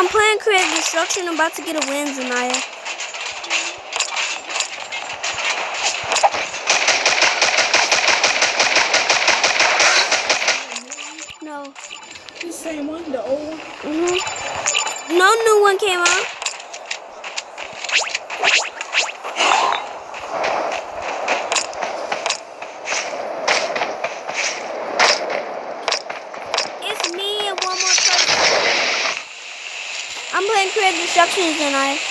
coming. playing Creative Destruction. I'm about to get a win, Zanaya. No. The same one, the old one. hmm No new one came out. It's me and one more person. I'm playing Creative Destruction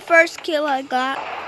the first kill I got.